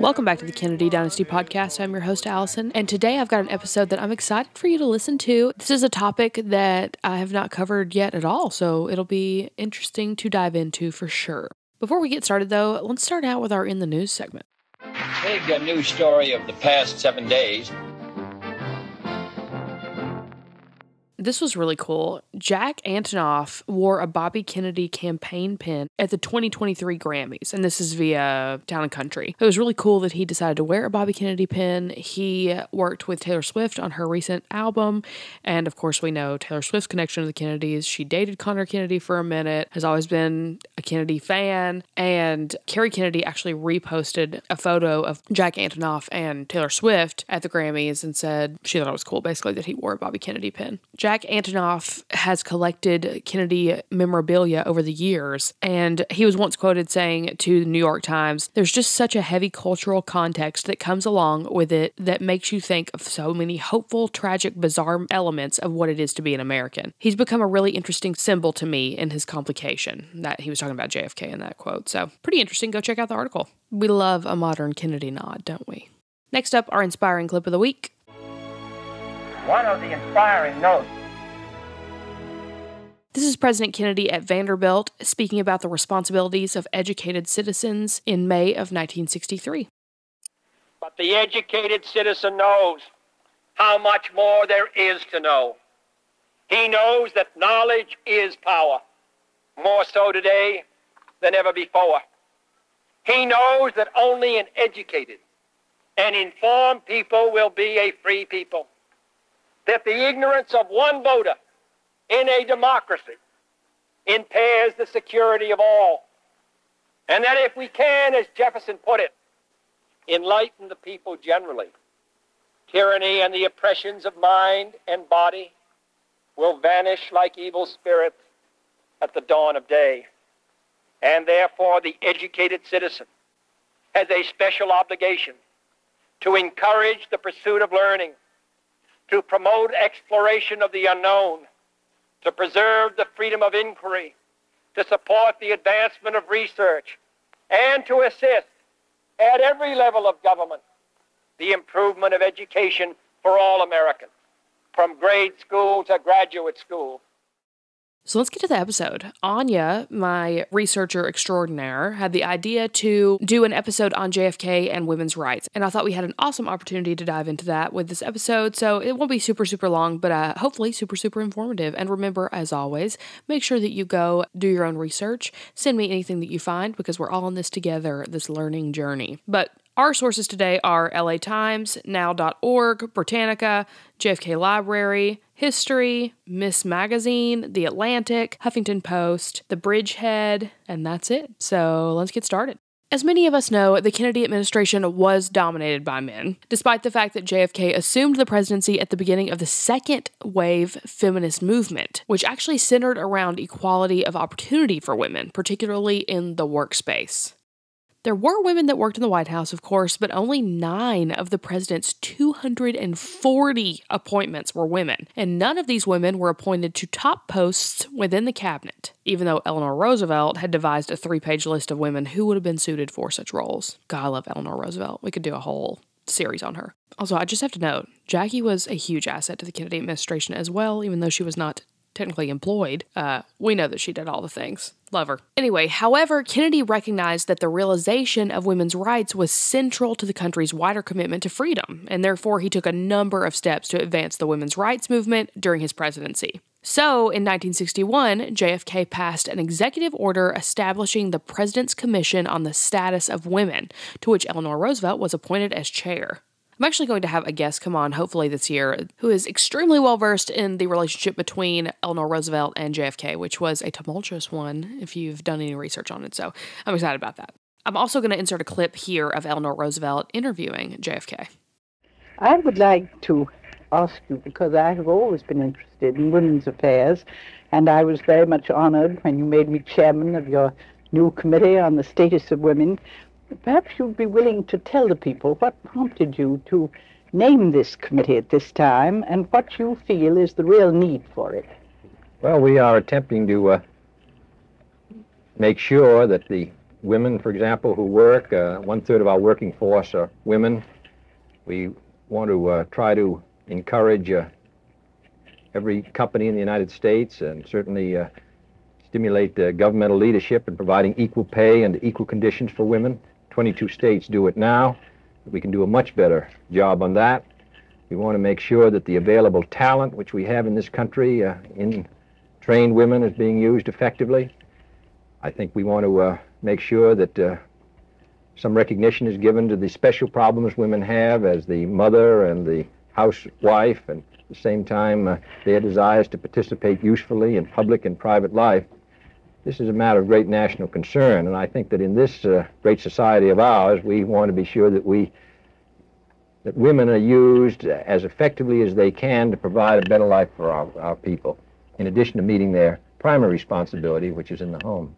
Welcome back to the Kennedy Dynasty podcast. I'm your host, Alyson, and today I've got an episode that I'm excited for you to listen to. This is a topic that I have not covered yet at all, so it'll be interesting to dive into for sure. Before we get started, though, let's start out with our In the News segment. Big news story of the past seven days. This was really cool. Jack Antonoff wore a Bobby Kennedy campaign pin at the 2023 Grammys, and this is via Town and Country. It was really cool that he decided to wear a Bobby Kennedy pin. He worked with Taylor Swift on her recent album, and of course, we know Taylor Swift's connection to the Kennedys. She dated Conor Kennedy for a minute, has always been a Kennedy fan, and Kerry Kennedy actually reposted a photo of Jack Antonoff and Taylor Swift at the Grammys and said she thought it was cool, basically, that he wore a Bobby Kennedy pin. Jack Antonoff has collected Kennedy memorabilia over the years, and he was once quoted saying to the New York Times, There's just such a heavy cultural context that comes along with it that makes you think of so many hopeful, tragic, bizarre elements of what it is to be an American. He's become a really interesting symbol to me in his complication. That he was talking about JFK in that quote. So, pretty interesting. Go check out the article. We love a modern Kennedy nod, don't we? Next up, our inspiring clip of the week. One of the inspiring notes this is President Kennedy at Vanderbilt speaking about the responsibilities of educated citizens in May of 1963. But the educated citizen knows how much more there is to know. He knows that knowledge is power, more so today than ever before. He knows that only an educated and informed people will be a free people. That the ignorance of one voter in a democracy impairs the security of all. And that if we can, as Jefferson put it, enlighten the people generally, tyranny and the oppressions of mind and body will vanish like evil spirits at the dawn of day. And therefore, the educated citizen has a special obligation to encourage the pursuit of learning, to promote exploration of the unknown, to preserve the freedom of inquiry, to support the advancement of research, and to assist at every level of government the improvement of education for all Americans, from grade school to graduate school. So let's get to the episode. Anya, my researcher extraordinaire, had the idea to do an episode on JFK and women's rights. And I thought we had an awesome opportunity to dive into that with this episode. So it won't be super, super long, but uh, hopefully super, super informative. And remember, as always, make sure that you go do your own research. Send me anything that you find because we're all in this together, this learning journey. But our sources today are LA Times, Now.org, Britannica, JFK Library, History, Ms. Magazine, The Atlantic, Huffington Post, The Bridgehead, and that's it. So let's get started. As many of us know, the Kennedy administration was dominated by men, despite the fact that JFK assumed the presidency at the beginning of the second wave feminist movement, which actually centered around equality of opportunity for women, particularly in the workspace. There were women that worked in the White House, of course, but only nine of the president's 240 appointments were women, and none of these women were appointed to top posts within the cabinet, even though Eleanor Roosevelt had devised a three page list of women who would have been suited for such roles. God, I love Eleanor Roosevelt. We could do a whole series on her. Also, I just have to note, Jackie was a huge asset to the Kennedy administration as well, even though she was not technically employed. Uh, we know that she did all the things. Love her. Anyway, however, Kennedy recognized that the realization of women's rights was central to the country's wider commitment to freedom, and therefore he took a number of steps to advance the women's rights movement during his presidency. So, in 1961, JFK passed an executive order establishing the President's Commission on the Status of Women, to which Eleanor Roosevelt was appointed as chair. I'm actually going to have a guest come on, hopefully this year, who is extremely well versed in the relationship between Eleanor Roosevelt and JFK, which was a tumultuous one if you've done any research on it. So I'm excited about that. I'm also going to insert a clip here of Eleanor Roosevelt interviewing JFK. I would like to ask you, because I have always been interested in women's affairs, and I was very much honored when you made me chairman of your new committee on the status of women. Perhaps you'd be willing to tell the people what prompted you to name this committee at this time and what you feel is the real need for it. Well, we are attempting to uh, make sure that the women, for example, who work. Uh, one third of our working force are women. We want to uh, try to encourage uh, every company in the United States and certainly uh, stimulate governmental leadership in providing equal pay and equal conditions for women. 22 states do it now. We can do a much better job on that. We want to make sure that the available talent which we have in this country uh, in trained women is being used effectively. I think we want to uh, make sure that uh, some recognition is given to the special problems women have as the mother and the housewife, and at the same time, uh, their desires to participate usefully in public and private life. This is a matter of great national concern, and I think that in this uh, great society of ours, we want to be sure that we that women are used as effectively as they can to provide a better life for our, our people, in addition to meeting their primary responsibility, which is in the home.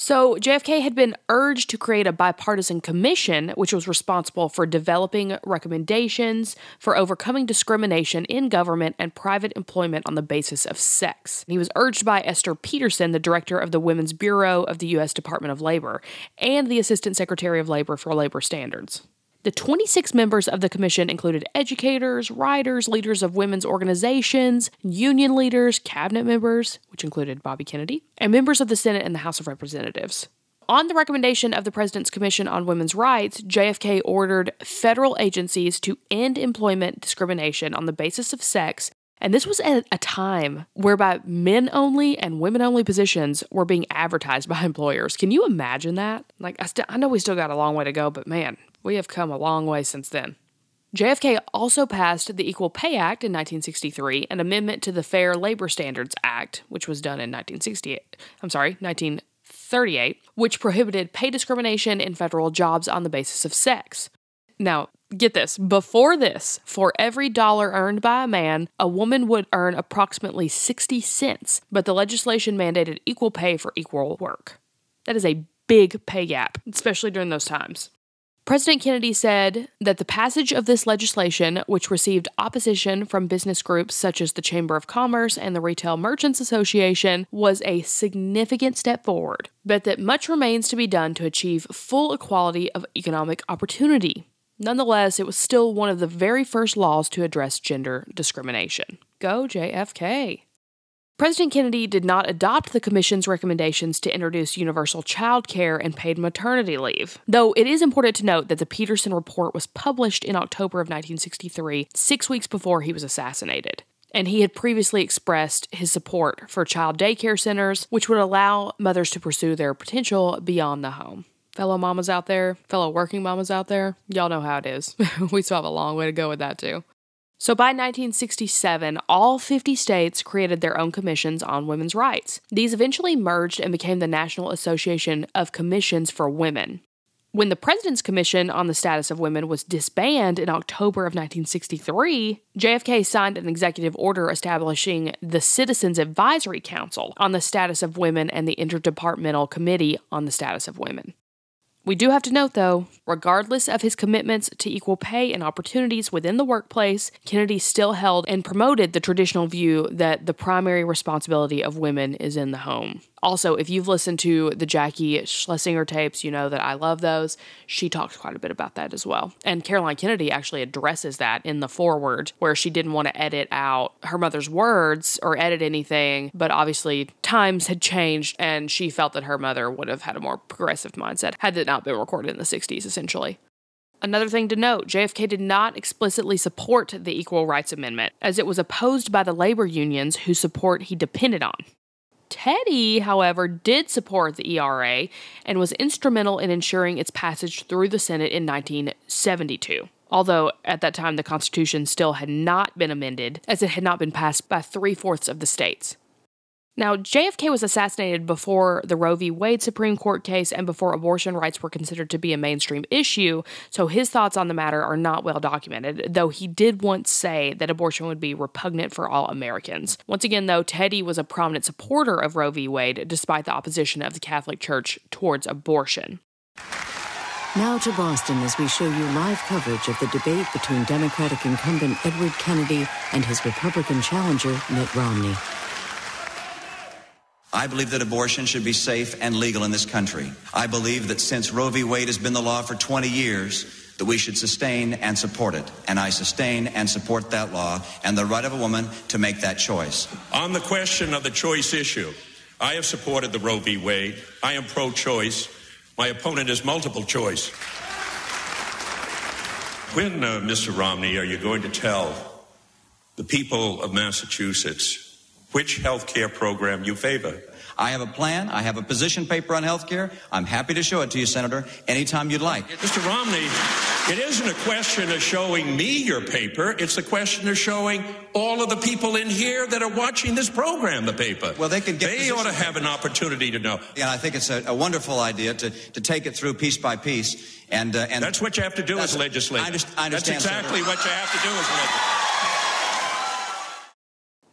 So, JFK had been urged to create a bipartisan commission which was responsible for developing recommendations for overcoming discrimination in government and private employment on the basis of sex. He was urged by Esther Peterson, the director of the Women's Bureau of the U.S. Department of Labor, and the Assistant Secretary of Labor for Labor Standards. The 26 members of the commission included educators, writers, leaders of women's organizations, union leaders, cabinet members, which included Bobby Kennedy, and members of the Senate and the House of Representatives. On the recommendation of the President's Commission on Women's Rights, JFK ordered federal agencies to end employment discrimination on the basis of sex and this was at a time whereby men only and women only positions were being advertised by employers. Can you imagine that? Like, I, st- I know we still got a long way to go, but man, we have come a long way since then. JFK also passed the Equal Pay Act in 1963, an amendment to the Fair Labor Standards Act, which was done in 1968. I'm sorry, 1938, which prohibited pay discrimination in federal jobs on the basis of sex. Now, get this before this, for every dollar earned by a man, a woman would earn approximately 60 cents, but the legislation mandated equal pay for equal work. That is a big pay gap, especially during those times. President Kennedy said that the passage of this legislation, which received opposition from business groups such as the Chamber of Commerce and the Retail Merchants Association, was a significant step forward, but that much remains to be done to achieve full equality of economic opportunity. Nonetheless, it was still one of the very first laws to address gender discrimination. Go JFK! President Kennedy did not adopt the Commission's recommendations to introduce universal child care and paid maternity leave, though it is important to note that the Peterson report was published in October of 1963, six weeks before he was assassinated. And he had previously expressed his support for child daycare centers, which would allow mothers to pursue their potential beyond the home. Fellow mamas out there, fellow working mamas out there, y'all know how it is. we still have a long way to go with that, too. So by 1967, all 50 states created their own commissions on women's rights. These eventually merged and became the National Association of Commissions for Women. When the President's Commission on the Status of Women was disbanded in October of 1963, JFK signed an executive order establishing the Citizens Advisory Council on the Status of Women and the Interdepartmental Committee on the Status of Women. We do have to note, though, regardless of his commitments to equal pay and opportunities within the workplace, Kennedy still held and promoted the traditional view that the primary responsibility of women is in the home. Also, if you've listened to the Jackie Schlesinger tapes, you know that I love those. She talks quite a bit about that as well. And Caroline Kennedy actually addresses that in the foreword, where she didn't want to edit out her mother's words or edit anything, but obviously times had changed and she felt that her mother would have had a more progressive mindset had it not been recorded in the 60s, essentially. Another thing to note JFK did not explicitly support the Equal Rights Amendment, as it was opposed by the labor unions whose support he depended on. Teddy, however, did support the ERA and was instrumental in ensuring its passage through the Senate in 1972. Although at that time the Constitution still had not been amended, as it had not been passed by three fourths of the states. Now, JFK was assassinated before the Roe v. Wade Supreme Court case and before abortion rights were considered to be a mainstream issue, so his thoughts on the matter are not well documented, though he did once say that abortion would be repugnant for all Americans. Once again, though, Teddy was a prominent supporter of Roe v. Wade despite the opposition of the Catholic Church towards abortion. Now to Boston as we show you live coverage of the debate between Democratic incumbent Edward Kennedy and his Republican challenger, Mitt Romney. I believe that abortion should be safe and legal in this country. I believe that since Roe v. Wade has been the law for 20 years, that we should sustain and support it. And I sustain and support that law and the right of a woman to make that choice. On the question of the choice issue, I have supported the Roe v. Wade. I am pro choice. My opponent is multiple choice. When, uh, Mr. Romney, are you going to tell the people of Massachusetts which health care program you favor? I have a plan. I have a position paper on health care. I'm happy to show it to you, Senator, anytime you'd like. Mr. Romney, it isn't a question of showing me your paper. It's a question of showing all of the people in here that are watching this program the paper. Well, they can get They ought to have an opportunity to know. Yeah, I think it's a, a wonderful idea to, to take it through piece by piece. And, uh, and That's what you have to do as legislator. I, I understand. That's exactly Senator. what you have to do as legislator.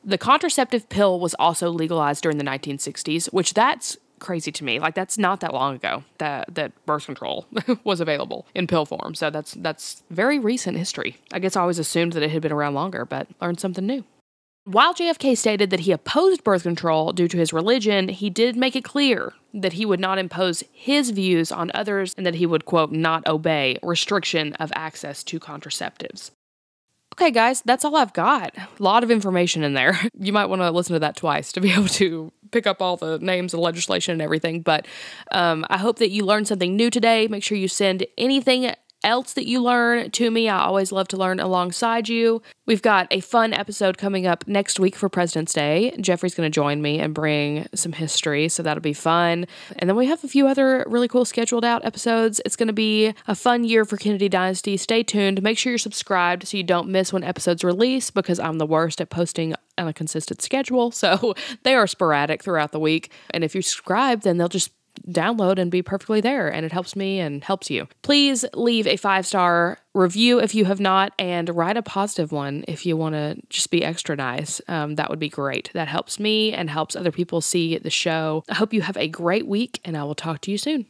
The contraceptive pill was also legalized during the 1960s, which that's crazy to me. Like that's not that long ago that that birth control was available in pill form. So that's that's very recent history. I guess I always assumed that it had been around longer, but learned something new. While JFK stated that he opposed birth control due to his religion, he did make it clear that he would not impose his views on others and that he would, quote, not obey restriction of access to contraceptives. Okay, guys, that's all I've got. A lot of information in there. You might want to listen to that twice to be able to pick up all the names of legislation and everything. But um, I hope that you learned something new today. Make sure you send anything else that you learn to me. I always love to learn alongside you. We've got a fun episode coming up next week for President's Day. Jeffrey's going to join me and bring some history, so that'll be fun. And then we have a few other really cool scheduled out episodes. It's going to be a fun year for Kennedy Dynasty. Stay tuned. Make sure you're subscribed so you don't miss when episodes release because I'm the worst at posting on a consistent schedule. So they are sporadic throughout the week. And if you subscribe, then they'll just download and be perfectly there and it helps me and helps you. Please leave a five star review if you have not and write a positive one if you want to just be extra nice. Um, that would be great. That helps me and helps other people see the show. I hope you have a great week and I will talk to you soon.